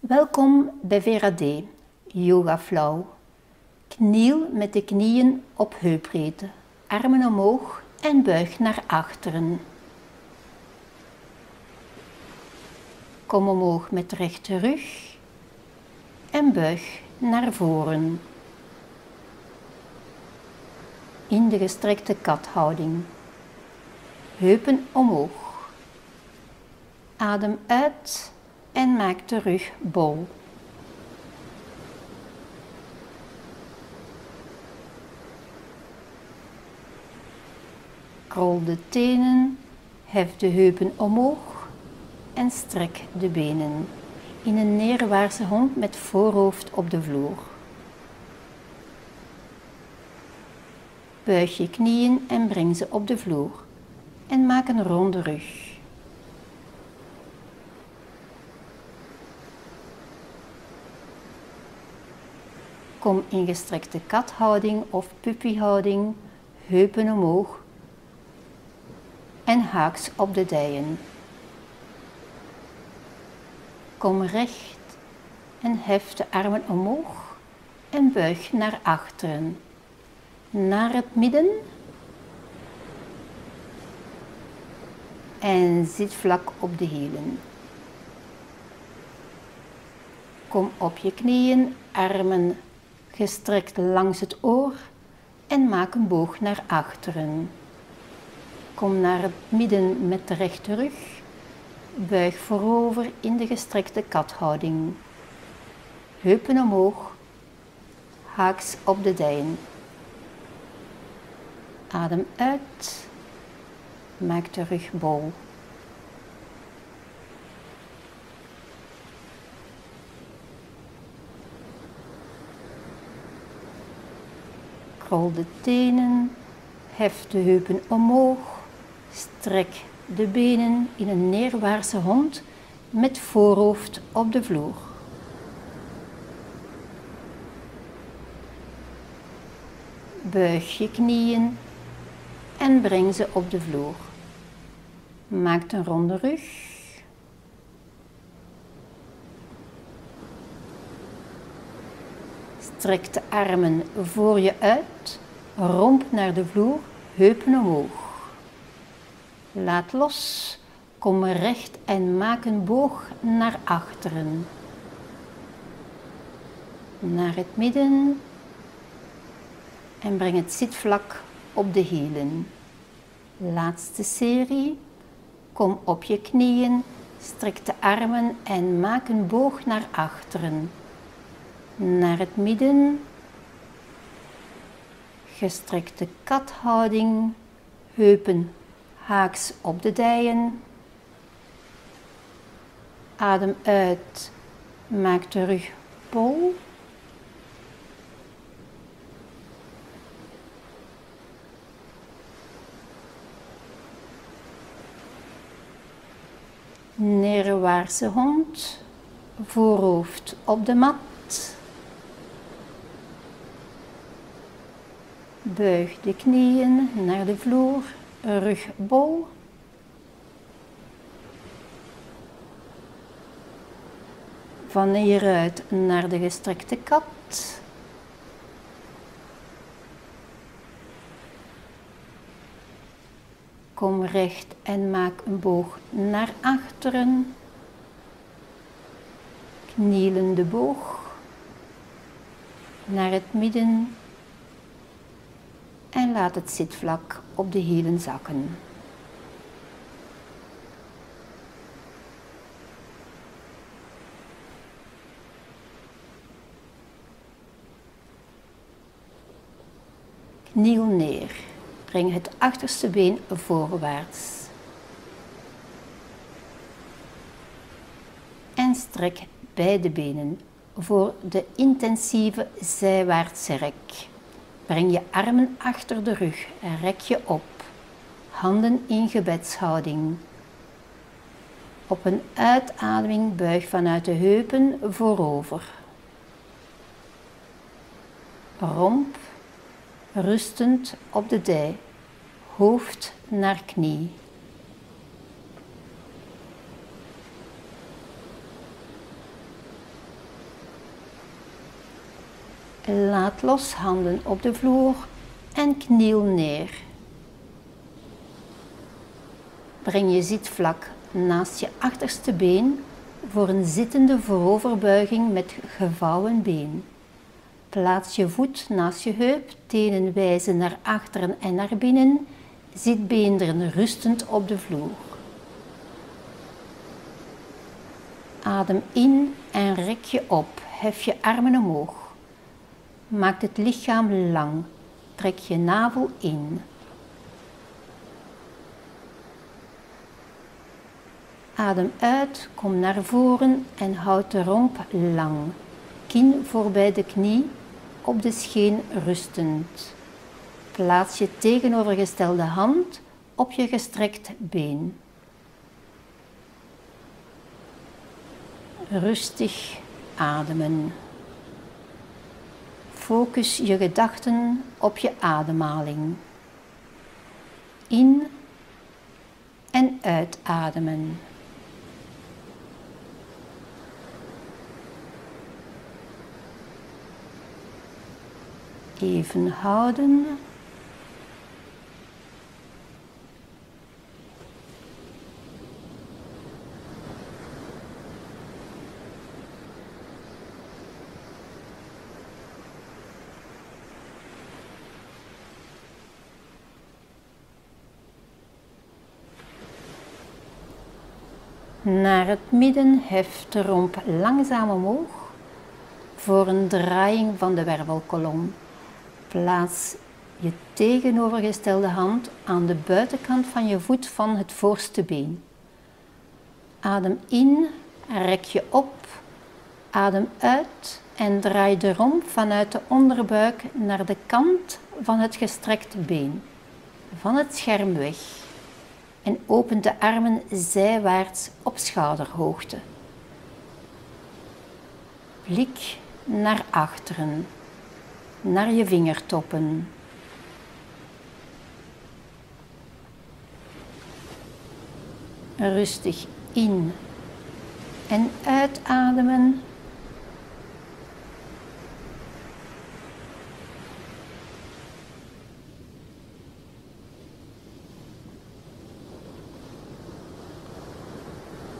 Welkom bij VRD, Yoga Flow. Kniel met de knieën op heupbreedte, armen omhoog en buig naar achteren. Kom omhoog met rechte rug en buig naar voren. In de gestrekte kathouding. Heupen omhoog. Adem uit en maak de rug bol. Krol de tenen, hef de heupen omhoog en strek de benen in een neerwaartse hond met voorhoofd op de vloer. Buig je knieën en breng ze op de vloer en maak een ronde rug. Kom in gestrekte kathouding of puppyhouding, heupen omhoog en haaks op de dijen. Kom recht en hef de armen omhoog en buig naar achteren, naar het midden en zit vlak op de hielen. Kom op je knieën, armen gestrekt langs het oor en maak een boog naar achteren. Kom naar het midden met de rechte rug. Buig voorover in de gestrekte kathouding. Heupen omhoog, haaks op de dijen. Adem uit, maak de rug bol. Krol de tenen, hef de heupen omhoog, strek de benen in een neerwaartse hond met voorhoofd op de vloer. Buig je knieën en breng ze op de vloer. Maak een ronde rug. Strek de armen voor je uit, romp naar de vloer, heupen omhoog. Laat los, kom recht en maak een boog naar achteren. Naar het midden en breng het zitvlak op de hielen. Laatste serie. Kom op je knieën, strek de armen en maak een boog naar achteren naar het midden. Gestrekte kathouding, heupen haaks op de dijen. Adem uit, maak de rug bol. Neerwaartse hond, voorhoofd op de mat. Buig de knieën naar de vloer, rug bol. Van hieruit naar de gestrekte kat. Kom recht en maak een boog naar achteren. Knielende boog naar het midden en laat het zitvlak op de hielen zakken. Kniel neer. Breng het achterste been voorwaarts. En strek beide benen voor de intensieve zijwaartse rek. Breng je armen achter de rug en rek je op. Handen in gebedshouding. Op een uitademing buig vanuit de heupen voorover. Romp rustend op de dij, hoofd naar knie. Laat los handen op de vloer en kniel neer. Breng je zitvlak naast je achterste been voor een zittende vooroverbuiging met gevouwen been. Plaats je voet naast je heup, tenen wijzen naar achteren en naar binnen, zitbeenderen rustend op de vloer. Adem in en rek je op, hef je armen omhoog. Maak het lichaam lang, trek je navel in. Adem uit, kom naar voren en houd de romp lang. Kin voorbij de knie, op de scheen rustend. Plaats je tegenovergestelde hand op je gestrekt been. Rustig ademen. Focus je gedachten op je ademhaling. In en uitademen. Even houden. Naar het midden heft de romp langzaam omhoog voor een draaiing van de wervelkolom. Plaats je tegenovergestelde hand aan de buitenkant van je voet van het voorste been. Adem in, rek je op, adem uit en draai de romp vanuit de onderbuik naar de kant van het gestrekte been, van het scherm weg. En open de armen zijwaarts op schouderhoogte. Blik naar achteren naar je vingertoppen. Rustig in en uitademen.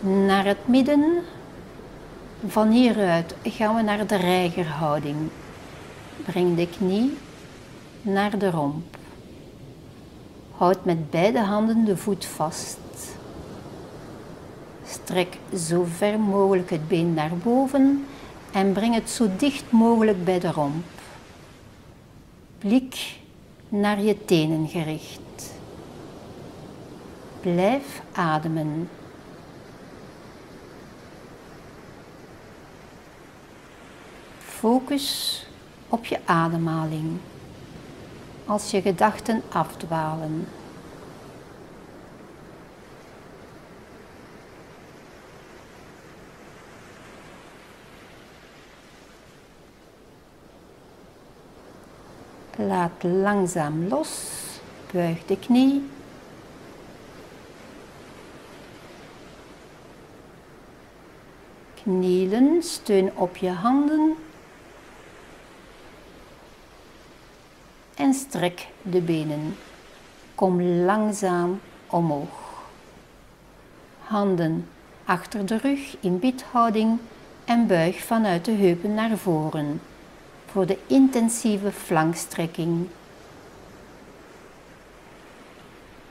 Naar het midden. Van hieruit gaan we naar de reigerhouding. Breng de knie naar de romp. Houd met beide handen de voet vast. Strek zo ver mogelijk het been naar boven en breng het zo dicht mogelijk bij de romp. Blik naar je tenen gericht. Blijf ademen. Focus op je ademhaling. Als je gedachten afdwalen. Laat langzaam los, buig de knie. Knielen, steun op je handen. En strek de benen. Kom langzaam omhoog. Handen achter de rug in biedhouding en buig vanuit de heupen naar voren voor de intensieve flankstrekking.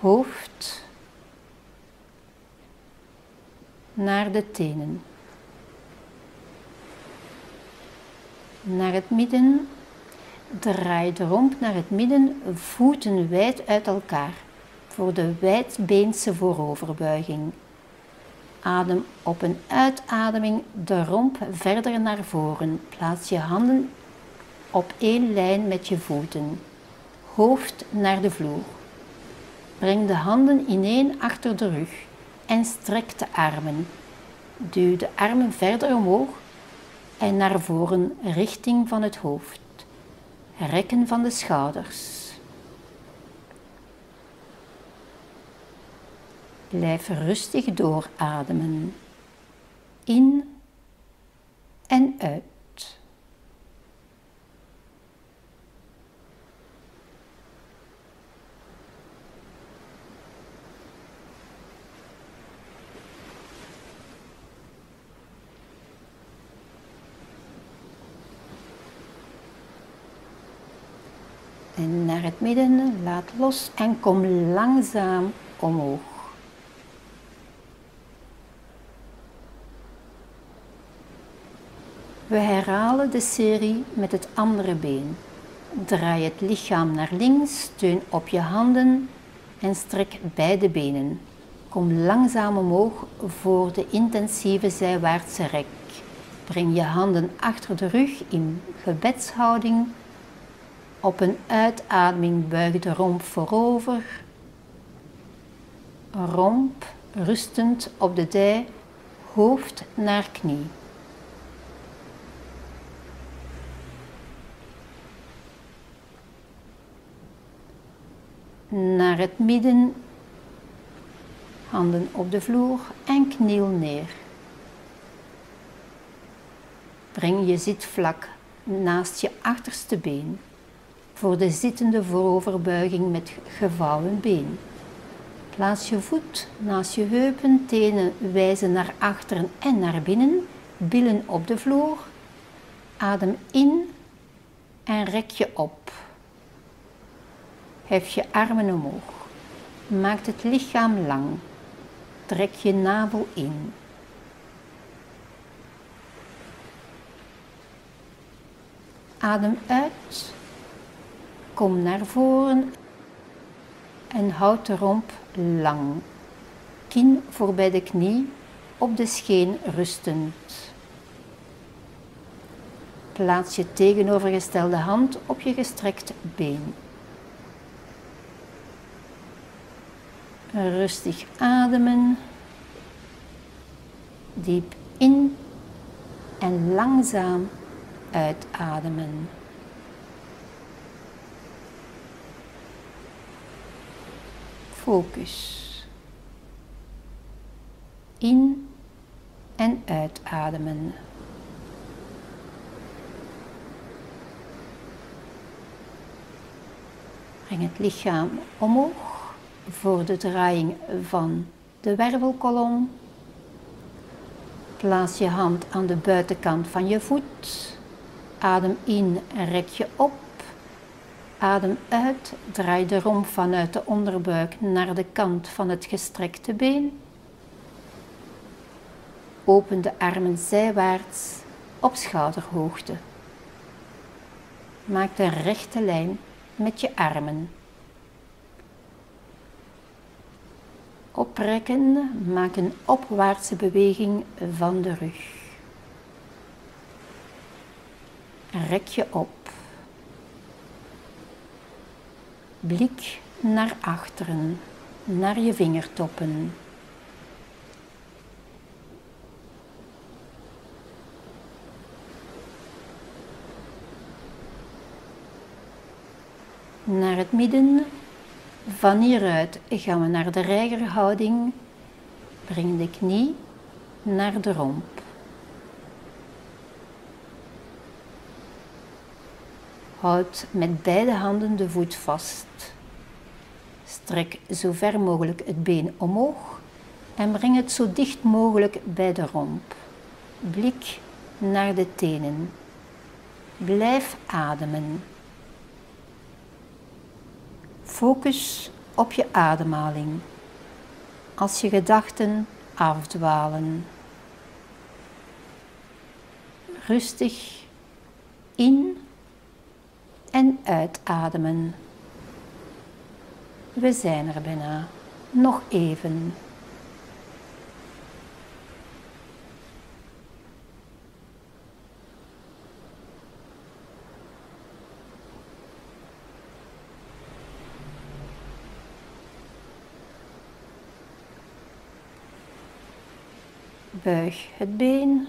Hoofd naar de tenen. Naar het midden Draai de romp naar het midden, voeten wijd uit elkaar voor de wijdbeense vooroverbuiging. Adem op een uitademing de romp verder naar voren. Plaats je handen op één lijn met je voeten. Hoofd naar de vloer. Breng de handen ineen achter de rug en strek de armen. Duw de armen verder omhoog en naar voren richting van het hoofd rekken van de schouders. Blijf rustig doorademen. In en uit. En naar midden, laat los en kom langzaam omhoog. We herhalen de serie met het andere been. Draai het lichaam naar links, steun op je handen en strek beide benen. Kom langzaam omhoog voor de intensieve zijwaartse rek. Breng je handen achter de rug in gebedshouding. Op een uitademing buig de romp voorover. Romp rustend op de dij, hoofd naar knie. Naar het midden, handen op de vloer en kniel neer. Breng je zitvlak naast je achterste been voor de zittende vooroverbuiging met gevouwen been. Plaats je voet naast je heupen, tenen wijzen naar achteren en naar binnen, billen op de vloer. Adem in en rek je op. Hef je armen omhoog. Maak het lichaam lang. Trek je navel in. Adem uit. Kom naar voren en houd de romp lang. Kin voorbij de knie, op de scheen rustend. Plaats je tegenovergestelde hand op je gestrekt been. Rustig ademen. Diep in en langzaam uitademen. Focus. In en uitademen. Breng het lichaam omhoog voor de draaiing van de wervelkolom. Plaats je hand aan de buitenkant van je voet. Adem in en rek je op. Adem uit, draai de romp vanuit de onderbuik naar de kant van het gestrekte been. Open de armen zijwaarts op schouderhoogte. Maak een rechte lijn met je armen. Oprekken, maak een opwaartse beweging van de rug. Rek je op. Blik naar achteren, naar je vingertoppen. Naar het midden. Van hieruit gaan we naar de reigerhouding. Breng de knie naar de romp. Houd met beide handen de voet vast. Strek zo ver mogelijk het been omhoog en breng het zo dicht mogelijk bij de romp. Blik naar de tenen. Blijf ademen. Focus op je ademhaling. Als je gedachten afdwalen. Rustig in en uitademen. We zijn er bijna. Nog even. Buig het been.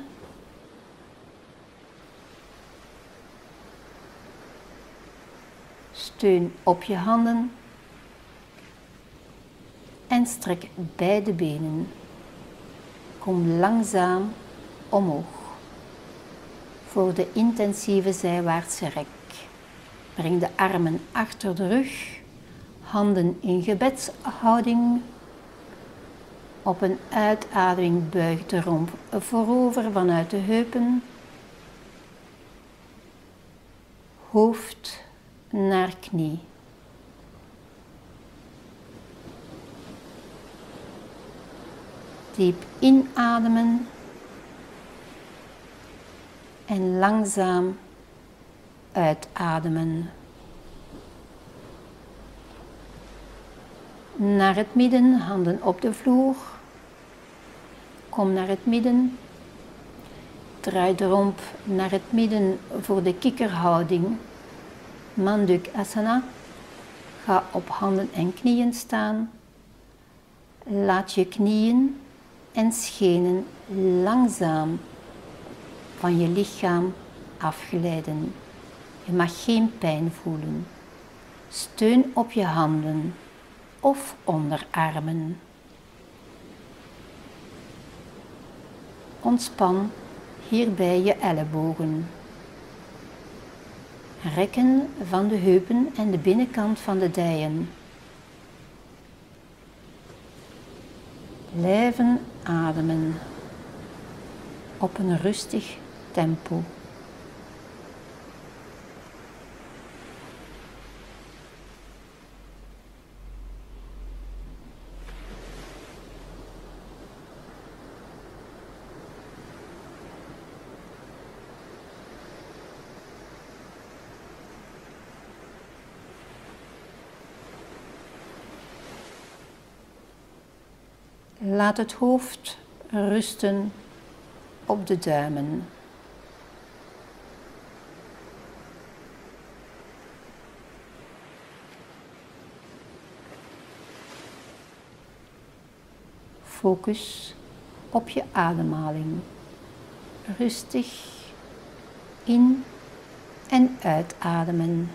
Steun op je handen. En strek beide benen. Kom langzaam omhoog. Voor de intensieve zijwaartse rek. Breng de armen achter de rug. Handen in gebedshouding op een uitademing buigt de romp voorover vanuit de heupen. Hoofd naar knie. Diep inademen en langzaam uitademen. Naar het midden, handen op de vloer. Kom naar het midden. Draai de romp naar het midden voor de kikkerhouding. Manduk Asana. Ga op handen en knieën staan. Laat je knieën en schenen langzaam van je lichaam afgeleiden. Je mag geen pijn voelen. Steun op je handen of onderarmen. Ontspan hierbij je ellebogen. Rekken van de heupen en de binnenkant van de dijen. Blijven ademen op een rustig tempo. Laat het hoofd rusten op de duimen. Focus op je ademhaling. Rustig in en uitademen.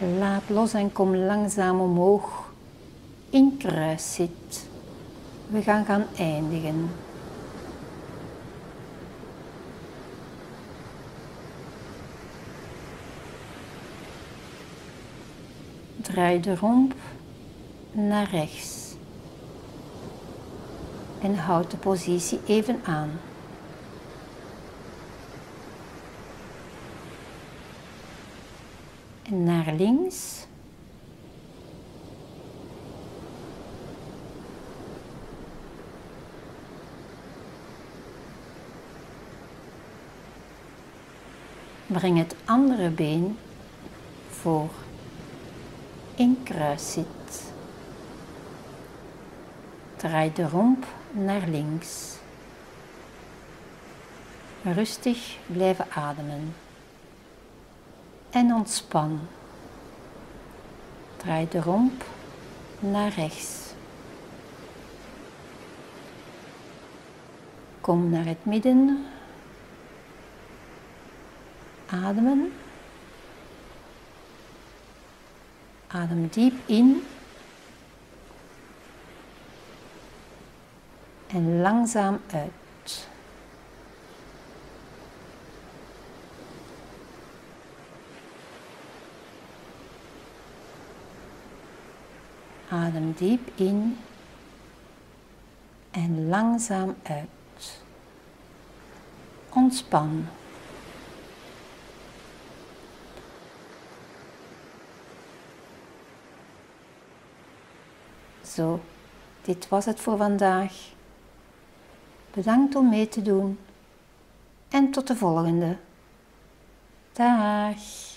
Laat los en kom langzaam omhoog in kruiszit. We gaan gaan eindigen. Draai de romp naar rechts. En houd de positie even aan. Naar links. Breng het andere been voor in kruiszit. Draai de romp naar links. Rustig blijven ademen. En ontspan. Draai de romp naar rechts. Kom naar het midden. Ademen. Adem diep in. En langzaam uit. Adem diep in en langzaam uit. Ontspan. Zo, dit was het voor vandaag. Bedankt om mee te doen en tot de volgende. Dag.